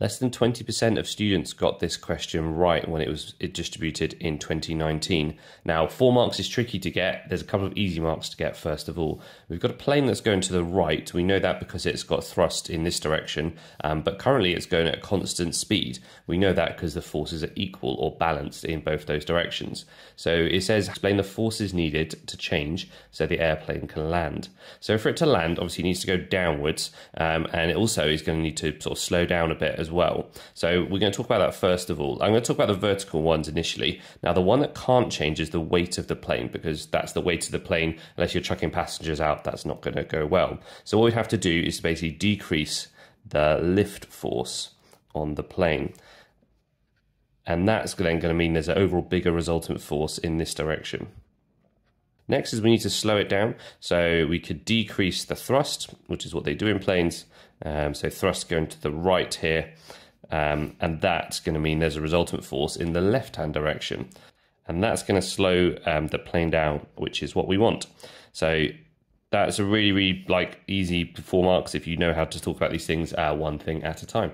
Less than 20% of students got this question right when it was distributed in 2019. Now, four marks is tricky to get. There's a couple of easy marks to get, first of all. We've got a plane that's going to the right. We know that because it's got thrust in this direction, um, but currently it's going at a constant speed. We know that because the forces are equal or balanced in both those directions. So it says explain the forces needed to change so the airplane can land. So for it to land, obviously it needs to go downwards, um, and it also is going to need to sort of slow down a bit as well. So we're going to talk about that first of all. I'm going to talk about the vertical ones initially. Now, the one that can't change is the weight of the plane because that's the weight of the plane. Unless you're chucking passengers out, that's not going to go well. So what we have to do is basically decrease the lift force on the plane. And that's then going to mean there's an overall bigger resultant force in this direction. Next is we need to slow it down. So we could decrease the thrust, which is what they do in planes. Um, so thrust going to the right here. Um, and that's going to mean there's a resultant force in the left-hand direction. And that's going to slow um, the plane down, which is what we want. So that's a really, really like easy four marks if you know how to talk about these things uh, one thing at a time.